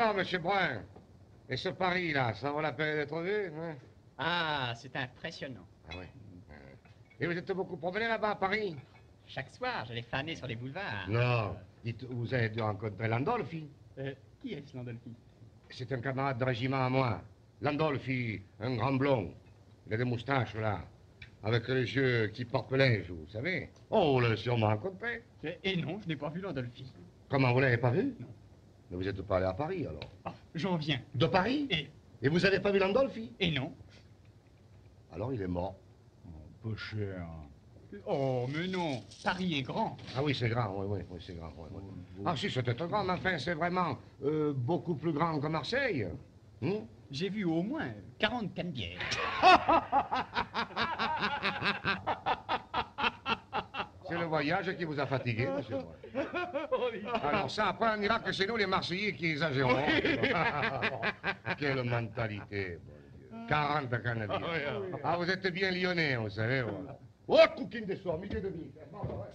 Alors, monsieur Brun, et ce Paris, là, ça vaut la peine d'être vu hein? Ah, c'est impressionnant. Ah ouais. Et vous êtes beaucoup promené là-bas à Paris? Chaque soir, j'allais faner sur les boulevards. Non. Dites, vous avez dû rencontrer Landolfi. Euh, qui est ce Landolfi C'est un camarade de régiment à moi. Landolfi, un grand blond. Il a des moustaches, là. Avec les yeux qui portent linge, vous savez. Oh, vous l'avez sûrement rencontré. et, et non, je n'ai pas vu Landolfi. Comment, vous l'avez pas vu? Non. Mais vous êtes pas allé à Paris, alors Ah, j'en viens. De Paris Et, Et vous avez pas vu Landolfi? Et non Alors il est mort. oh, cher. Oh, mais non. Paris est grand. Ah oui, c'est grand, oui, oui, oui c'est grand. oui, oui. Ah si, c'était grand, mais enfin, c'est vraiment euh, beaucoup plus grand que Marseille. Hein? J'ai vu au moins 40 cannebières. Voyage qui vous a fatigué, monsieur. Alors ça, après, on dira que c'est nous, les Marseillais, qui exagérons. Quelle mentalité, bon Dieu. 40 canadiens. Ah, vous êtes bien lyonnais, vous savez. Oh, coquine des soirs, milieu de vie. Bon, ouais.